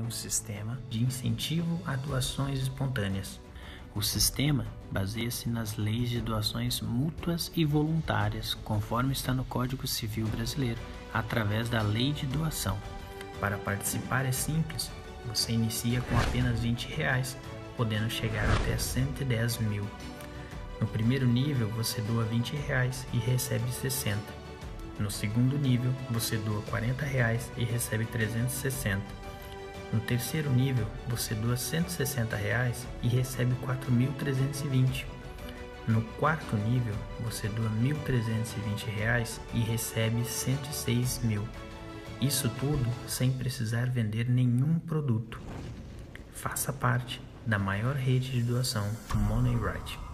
um sistema de incentivo a doações espontâneas. O sistema baseia-se nas leis de doações mútuas e voluntárias, conforme está no Código Civil Brasileiro, através da Lei de Doação. Para participar é simples, você inicia com apenas 20 reais, podendo chegar até 110 mil. No primeiro nível, você doa 20 reais e recebe 60. No segundo nível, você doa 40 reais e recebe 360. No terceiro nível, você doa 160 reais e recebe 4.320. No quarto nível, você doa 1.320 reais e recebe 106 mil. Isso tudo sem precisar vender nenhum produto. Faça parte da maior rede de doação Money Right.